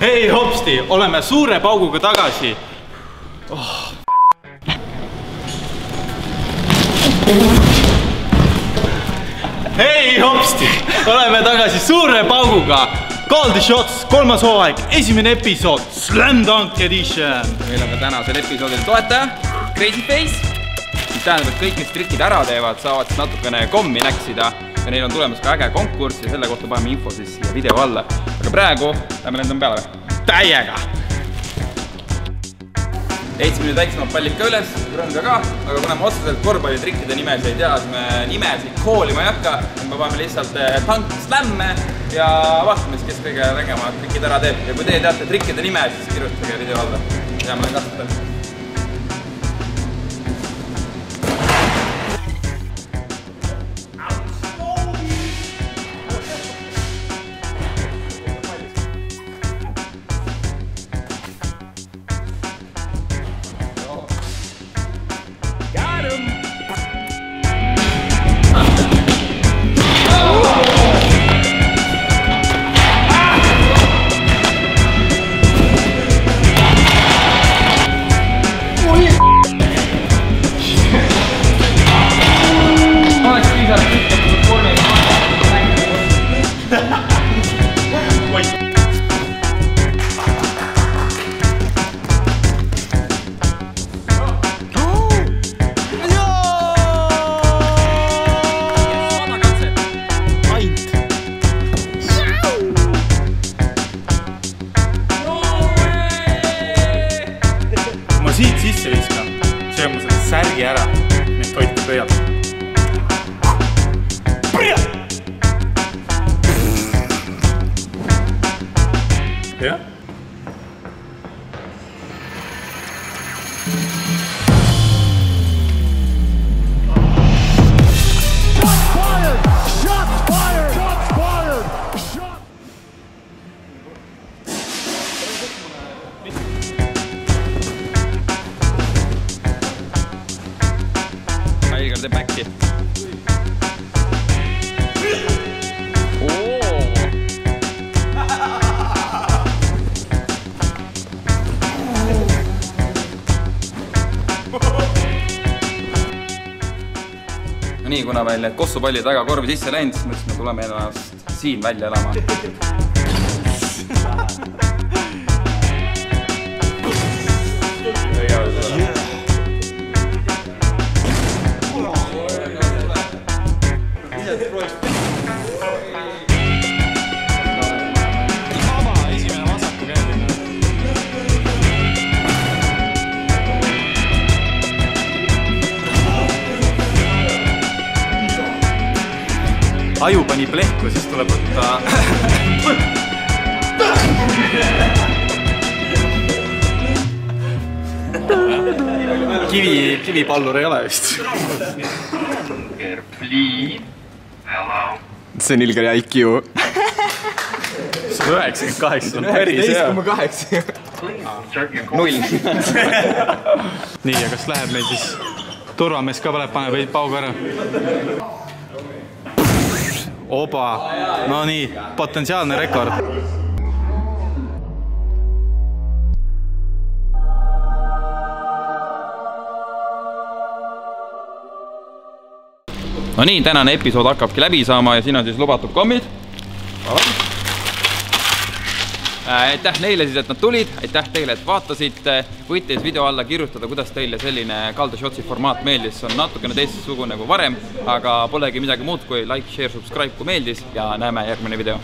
hei hopsti, oleme suure pauguga tagasi. hei hopsti, oleme tagasi suure pauguga. Call the shots, kolmas hooaeg, esimene episood, Slam Dunk Edition. meil on ka tänasel episoodil toetaja, Crazy Face, mis tähendab, et kõik, kes trikid ära teevad, saavad siis natukene kommi näksida ja neil on tulemas ka äge konkurss ja selle kohta paneme info siis siia video alla. aga praegu lähme lendame peale täiega. heitsime nüüd väiksemad pallid ka üles, rõnga ka, aga kuna me otseselt korvpallitrikkide nimesid ei tea, siis me nimesid koolima ei hakka, me paneme lihtsalt eh, tank slämme ja vaatame siis, kes kõige rängemad trikid ära teeb ja kui teie teate trikkide nime, siis kirjutage video alla. ja ma olen ma siit sisse viskan, söön ma selle särgi ära, nii et hoidke pöialt. jah. Aigar teeb äkki. no nii, kuna meil need kossupallid väga korvi sisse läinud, siis mõtlesime, tuleme ennast siin välja elama. aju pani plehku, siis tuleb võtta. kivi, kivipallur ei ole vist. See on Ilgari IQ. sada üheksakümmend kaheksa on päris hea. kaheksa. null. nii, ja kas läheb meil siis, turvamees ka paneb, paneb veidi paugu ära. oba, no nii, potentsiaalne rekord. No nii, tänane episood hakkabki läbi saama ja siin on siis lubatud kommid. aitäh neile siis, et nad tulid, aitäh teile, et vaatasite. võite siis video alla kirjutada, kuidas teile selline Kalda Shotsi formaat meeldis, see on natukene teistsugune kui varem, aga polegi midagi muud kui like, share, subscribe, kui meeldis. Ja näeme järgmine video